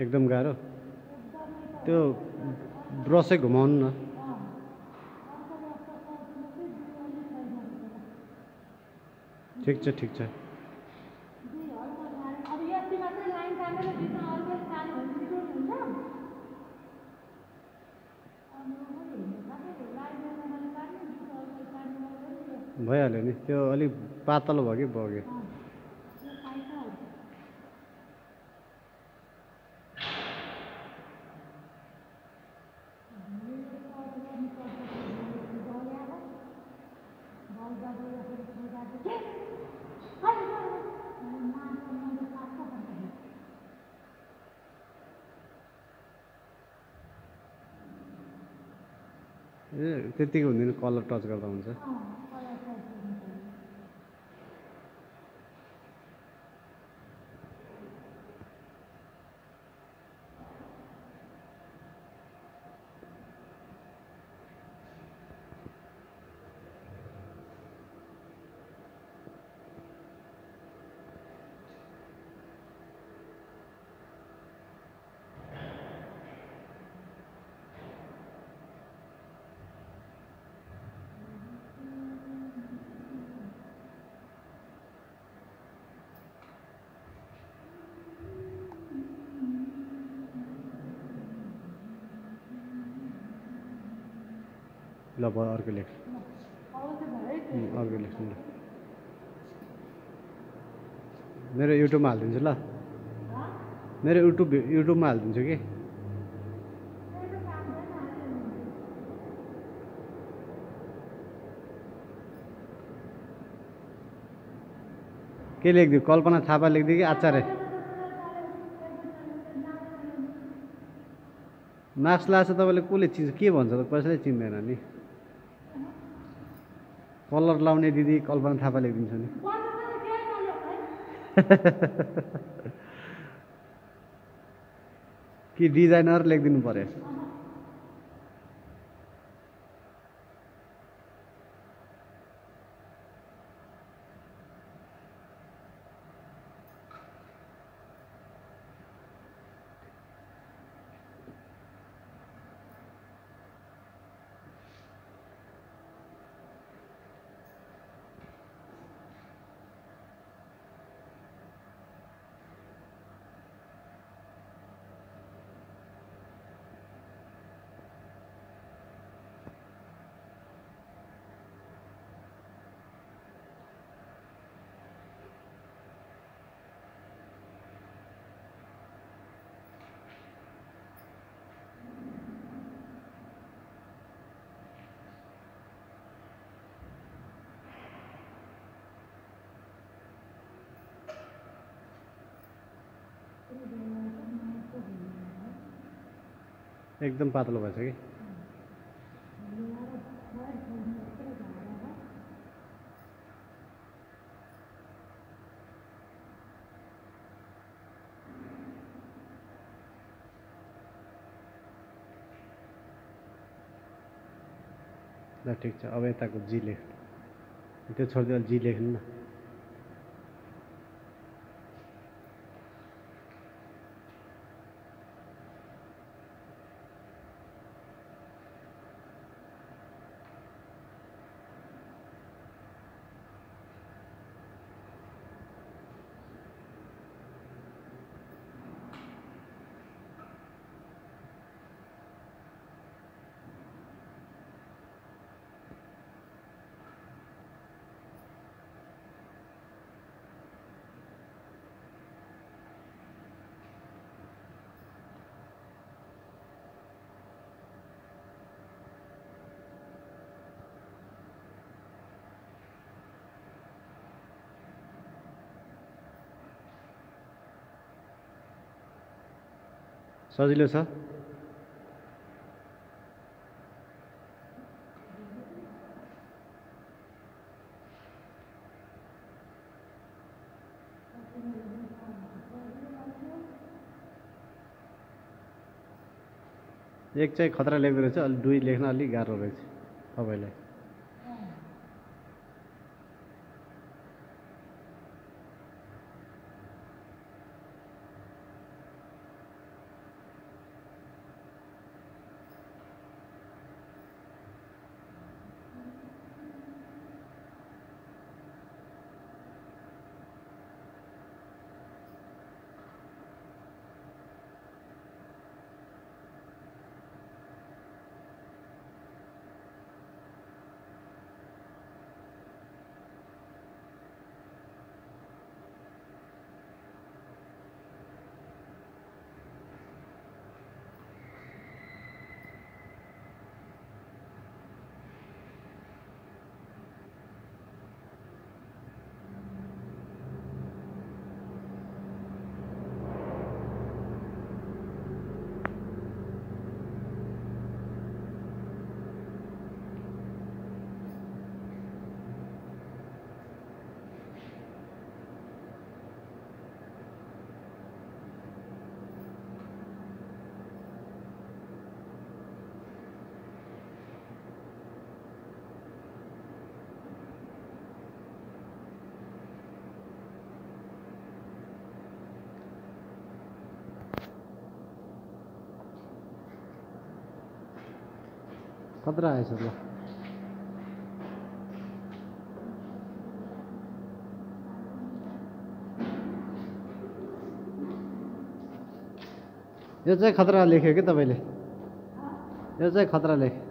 एकदम गाह्रो। त्यो ब्रसै घुमाउनु न। ठिक छ ठिक छ। भइहाल्यो नि। त्यो अलिक पातलो भयो कि बग्यो। ए हुँदैन कलर टच गर्दा हुन्छ। ल भयो अर्को लेख। अर्को लेख्छु ल। मेरो युट्युबमा हालिदिन्छु ल। मेरो युट्युब युट्युबमा हालिदिन्छु कि? के लेखिदियो? कल्पना थापा लेखिदियो कि आचार्य? मार्क्स लाएको छ तपाईँले कसले चिन्छ? के भन्छ त? कसैले चिन्दैन नि? कलर लाउने दिदी कल्पना थापा लेखिदिन्छ नि। कि डिजाइनर लेखिदिनु पऱ्यो? एकदम पातलो भएछ कि? ल ठिक छ अब यताको जी लेख त्यो छोडिदियो जी लेख्नु न। सजिलो छ एक चाहिँ खतरा लेख्दो रहेछ अलि दुई लेख्न अलिक गाह्रो रहेछ तपाईँलाई। खतरा है ल यो चाहिँ खतरा लेख्यो कि चाहिँ खतरा लेख्यो